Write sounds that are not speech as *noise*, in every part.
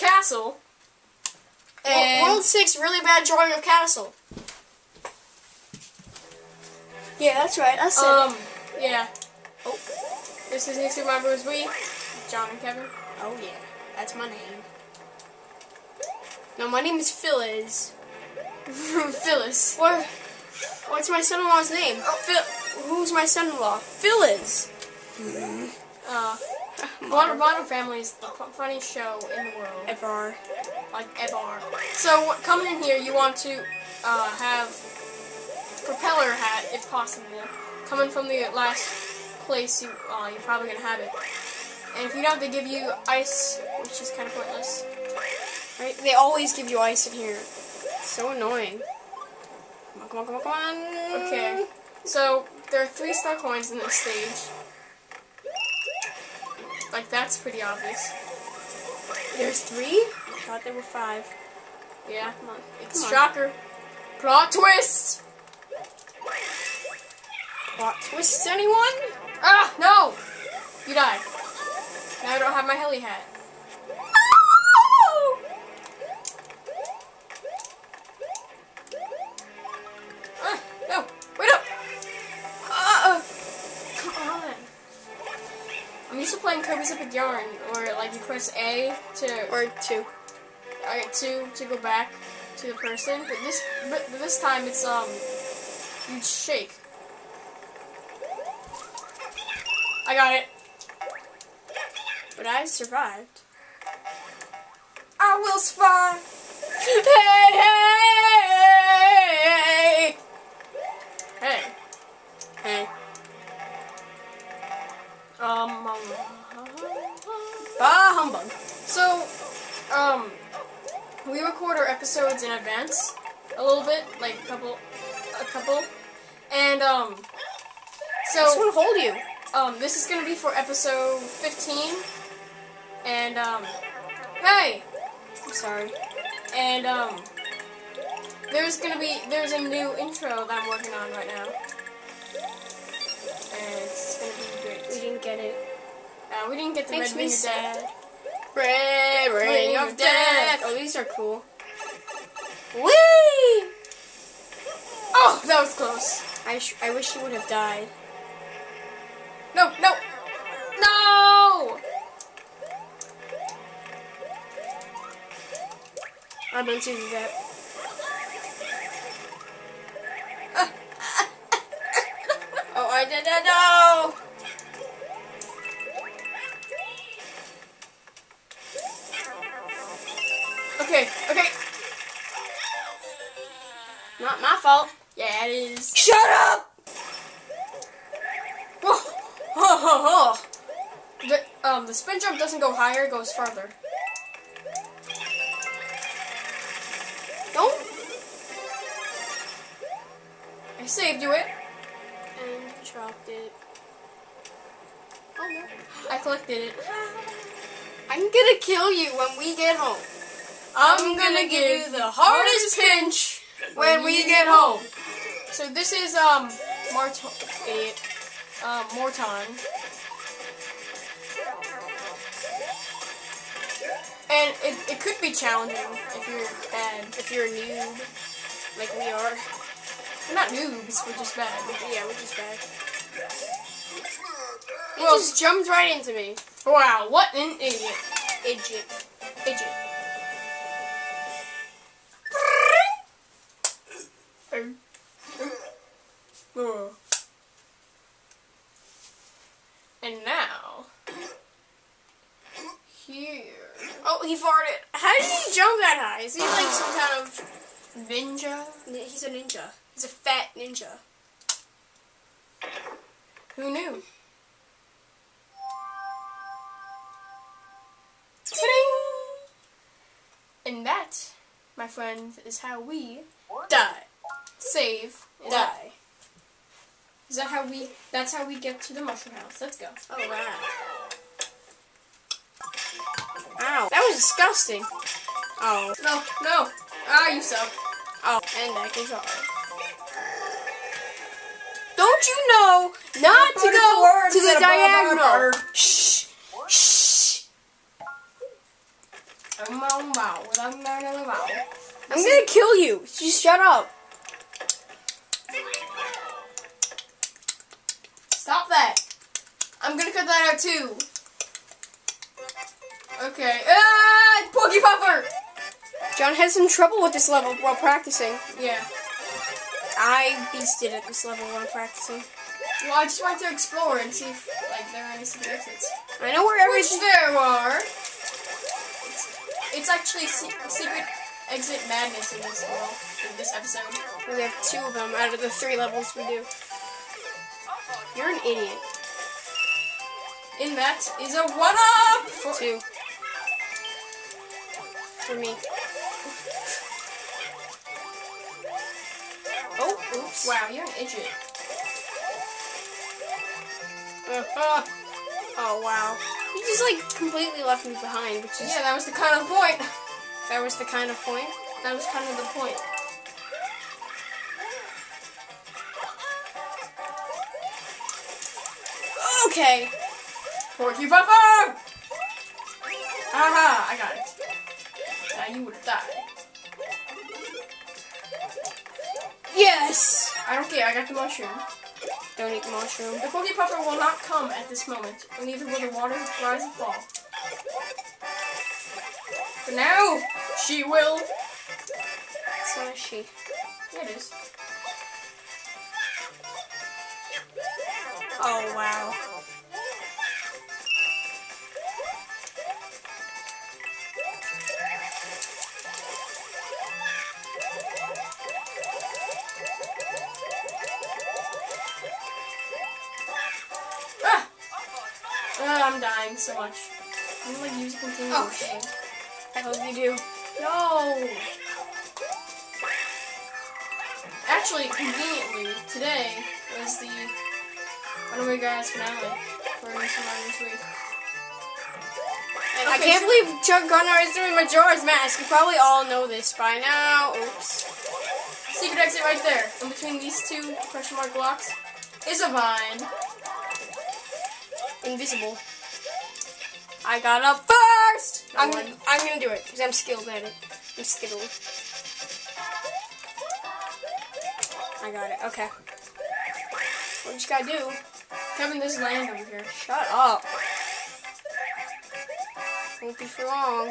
Castle. And World 6, really bad drawing of castle. Yeah, that's right, I said um, yeah. Oh. This is New Super Mario Bros. Wii. John and Kevin. Oh yeah, that's my name. No, my name is Phyllis. *laughs* Phyllis. What? What's my son-in-law's name? Oh, Phil. Who's my son-in-law? Phyllis. Uh, *laughs* Modern, Modern Family is the funniest show in the world. Ever. like ever. So coming in here, you want to uh, have propeller hat if possible. Coming from the last place, you uh, you're probably gonna have it. And if you don't, they give you ice, which is kind of pointless. Right? They always give you ice in here. So annoying. Come on, come on, come on, come on. Okay. So there are three star coins in this stage. Like that's pretty obvious. There's three? I thought there were five. Yeah. Come on. It's Come on. shocker. Plot twist. Plot twists, anyone? Ah no! You die. Now I don't have my heli hat. Playing Kirby's Epic Yarn, or like you press A to Or two. uh, two to go back to the person, but this but this time it's um you shake. I got it. But I survived. I will survive. Hey, hey, Hey. hey. Um. um, Bah humbug. So, um, we record our episodes in advance a little bit, like a couple, a couple, and um, so want to hold you. um, this is gonna be for episode 15, and um, hey, I'm sorry. and um, there's gonna be there's a new intro that I'm working on right now, and it's gonna be We didn't get it. Uh, we didn't get the Makes red me ring ring Ring of death. Oh, these are cool. Whee! Oh, that was close. I, sh- I wish you would have died. No, no, no! I'm going to do that. Doesn't go higher, it goes farther. Don't. I saved you it. And dropped it. Oh no. I collected it. I'm gonna kill you when we get home. I'm gonna give you the hardest pinch when we get home. So this is, um, Mart- idiot. Um, Morton. And it, it could be challenging if you're bad. If you're a noob, like we are. We're not noobs, we're just bad. Yeah, we're just bad. He Well- just jumped right into me. Wow, what an idiot. Idiot. Idiot. Ninja. He's a ninja. He's a fat ninja. Who knew? And that, my friends, is how we Die. save. and Die. Is that how we? That's how we get to the mushroom house. Let's go. Alright. wow. Ow. That was disgusting. Oh. No, no. Ah, you suck. Oh. And that. Don't you know not to go to the in a bar- diagonal? Shh. Shh. I'm gonna kill you. Just shut up. Stop that. I'm gonna cut that out too. Okay. Ah, Porcupuffer. John had some trouble with this level while practicing. Yeah. I beasted at this level while practicing. Well, I just wanted to explore and see if like there are any secret exits. I know where Which everything. there are. It's, it's actually se- secret exit madness in this world, in this episode. We have two of them out of the three levels we do. You're an idiot. In that is a one up for Two. For me. Oh, oops. Wow, you're an idiot. *laughs* Oh, wow. You just, like, completely left me behind, which is... Yeah, that was the kind of point. That was the kind of point. That was kind of the point. Okay. Porcupuffer! Aha, I got it. Now you would have died. Yes! I don't care, I got the mushroom. Don't eat the mushroom. The Porcupuffer will not come at this moment, and neither will the water rise and fall. But now, she will. So is she. Yeah, it is. Oh, wow. Ah, I'm dying so much. I'm gonna like use continue. Okay. I hope you do. No! Actually, conveniently, today was the Runaway Guys finale for New Survivor 3. And I can't so- believe Chuck Gunnar is doing Majora's Mask. You probably all know this by now. Oops. Secret exit right there. In between these two question mark blocks is a vine. Invisible. I got up first! No I'm, one. I'm gonna do it, because I'm skilled at it. I'm skilled. I got it, okay. What you gotta do? Kevin, this land over here. Shut up. Won't be for long.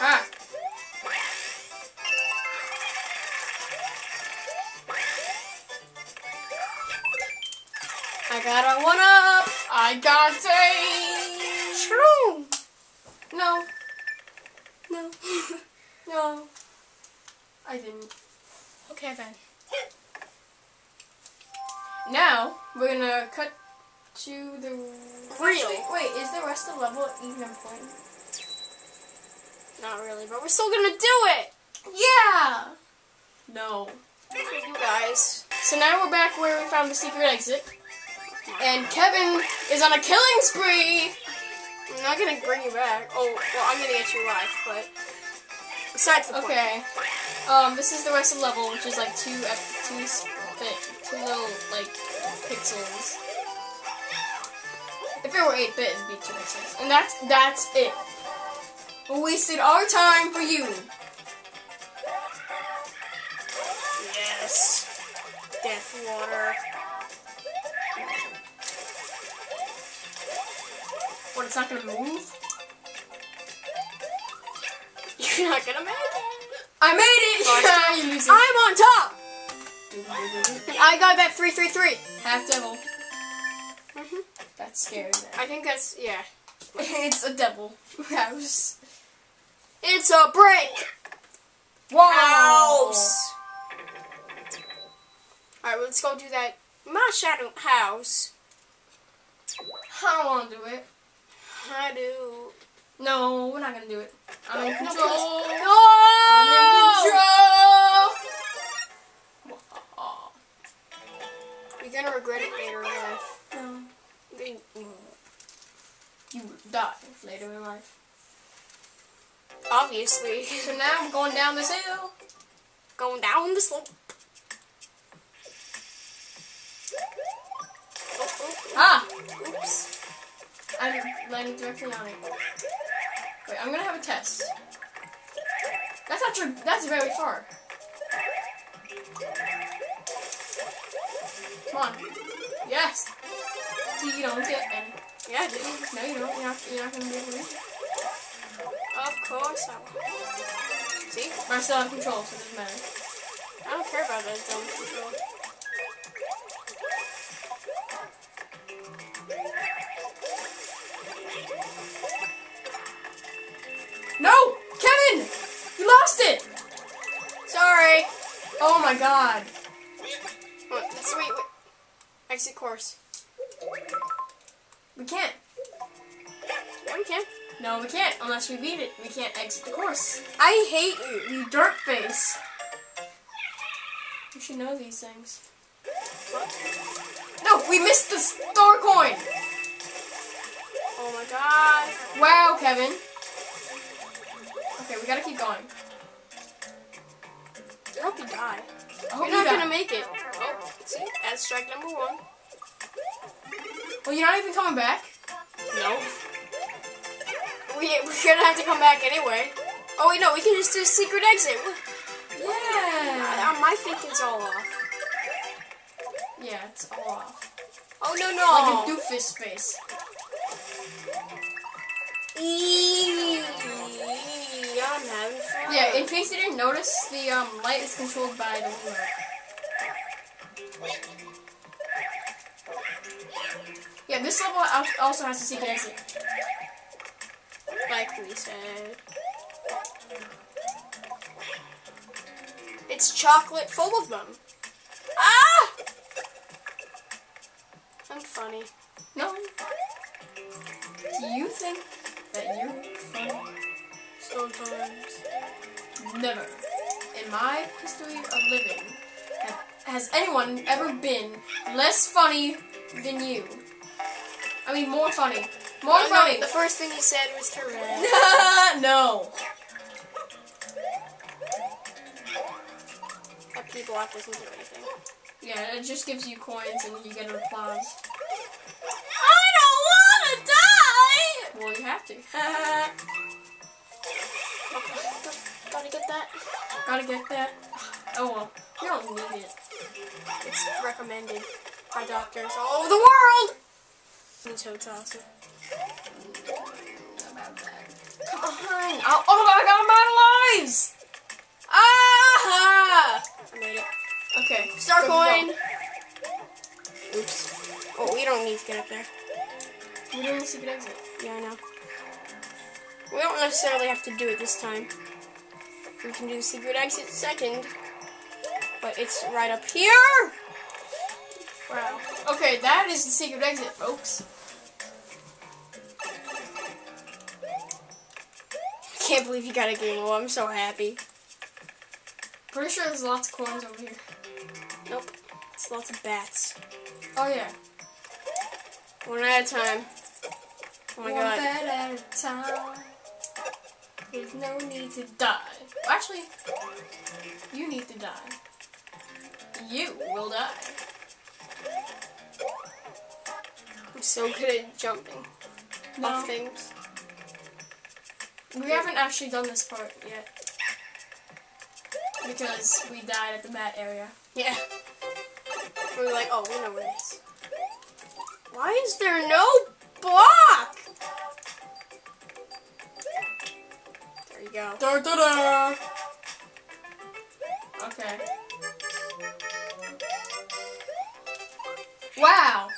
Ah! I got a one up! I got a. Shroom! No, No. *laughs* no. I didn't. okay then. Now, we're gonna cut to the. Really? Actually, Wait, is the rest of the level even important? Not really, but we're still gonna do it! Yeah! No. You guys. So now we're back where we found the secret exit. And Kevin is on a killing spree! I'm not gonna bring you back. Oh, well, I'm gonna get your life, but besides the point. Okay. Um, this is the rest of the level, which is like two, two, two little, like, pixels. If it were 8-bit, it'd be two pixels. And that's, that's it. We wasted our time for you. Yes. Death water. What, it's not gonna move? You're not gonna make it. I made it! Gosh. Yeah, *laughs* you lose it. I'm on top! I got that 333. Half devil. Mm-hmm. That's scary, man. I think that's, yeah. *laughs* it's a devil *laughs* house. It's a break! Wow! House! Alright, well, let's go do that. My shadow house. I don't want to do it. I do. No, we're not gonna do it. I'm in *laughs* control. please. I'm in control. You're gonna regret it later in life. No. You will die later in life. obviously. *laughs* So now I'm going down this hill. Going down the slope. Ah! Oops. I'm landing directly on it. Wait, I'm gonna have a test. That's actually that's very far. Come on. Yes. See, you don't get any. Yeah, I did. No, you don't. You're not, you're not gonna be able to. Of course I will. See? But I still have control, so it doesn't matter. I don't care about that dumb control. Exit course. We can't. Yeah, we can. No, we can't unless we beat it. We can't exit the course. I hate you. You dirt face. You should know these things. No, we missed the star coin. Oh my god. Wow, Kevin. Okay, we gotta keep going. I hope you die. I hope You're not you gonna make it. That's strike number one. Well, you're not even coming back. No. We, we're gonna have to come back anyway. Oh wait, no, we can just do a secret exit. Yeah. Uh, my thinking's all off. Yeah, it's all off. Oh no no. Like a doofus face. Eee, I'm having fun. Yeah, in case you didn't notice, the um, light is controlled by the remote. Yeah, this level also has a secret exit. like we said. It's chocolate full of them. Ah! I'm funny. No. Do you think that you're funny? Sometimes. Never. In my history of living, has anyone ever been less funny than you? I mean, more funny. More Oh, no, funny. the first thing he said was correct. *laughs* no. That people act doesn't do anything. Yeah, it just gives you coins and you get an applause. I don't want to die! Well, you have to. *laughs* Gotta get that. Gotta get that. Oh well, you don't need it. It's recommended by doctors all over the world. And so awesome. Come on. Oh, oh my god, I'm out of lives! Ah! I made it. Okay. Star go, coin. go. Oops. Oh, we don't need to get up there. We're doing the secret exit. Yeah, I know. We don't necessarily have to do it this time. We can do the secret exit second. But it's right up here. Wow. Okay, that is the secret exit, folks. I can't believe you got a game. Oh, I'm so happy. Pretty sure there's lots of coins over here. Nope. It's lots of bats. Oh yeah. One at a time. Oh my One god. bed at a time. There's no need to die. Actually, you need to die. You will die. I'm so good at jumping No. off things. We haven't actually done this part yet. Because we died at the bat area. Yeah. We were like, oh, we know where it is. Why is there no block? There you go. Da da da! Okay. Wow!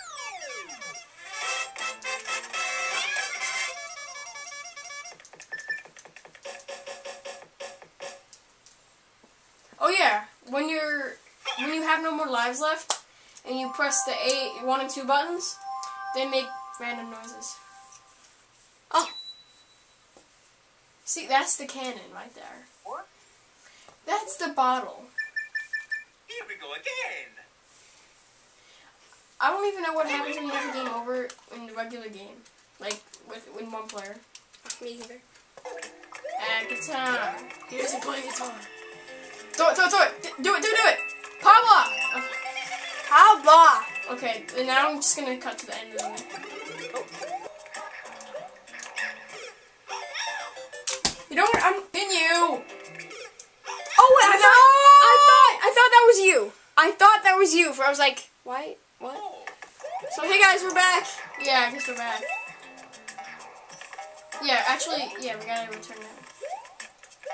Oh yeah, when you're when you have no more lives left and you press the A one and two buttons, they make random noises. Oh, See, that's the cannon right there. What? That's the bottle. Here we go again. I don't even know what happens when you have a game over in the regular game. Like, with, with one player. me either. And guitar. He doesn't play guitar. Do it, do it, do it! Do it, do it, do it! Pablo! Okay. Okay, and now I'm just gonna cut to the end of the. Oh. You don't. I'm in you. Oh, wait, I thought, I thought, I thought that was you. I thought that was you. For I was like, why? What? So hey guys, we're back. Yeah, I guess we're back. Yeah, actually, yeah, we gotta return that.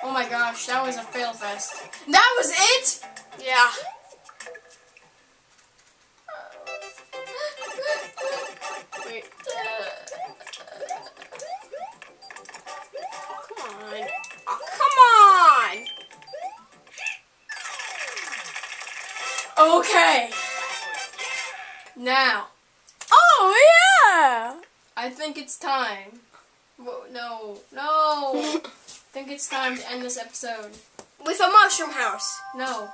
Oh my gosh, that was a fail fest. That was it. Yeah. Wait. Come on. Oh, come on. Okay. Now, Oh yeah. I think it's time. Whoa, no, no. *laughs* I think it's time to end this episode. With a mushroom house. No.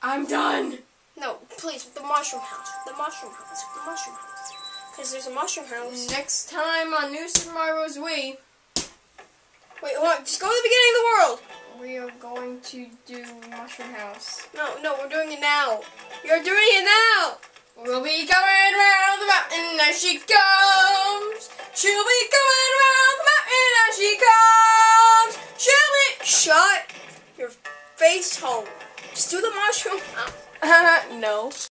I'm done. No, please, with the mushroom house. The mushroom house. The mushroom house. Because there's a mushroom house. Next time on New Super Mario Bros. Wii, Wait, hold on. Just go to the beginning of the world. we are going to do Mushroom House. No, no, we're doing it now. You're doing it now. We'll be coming round the mountain as she comes. She'll be coming round the mountain as she comes. She'll be. Shut your face hole. Just do the mushroom *laughs* no.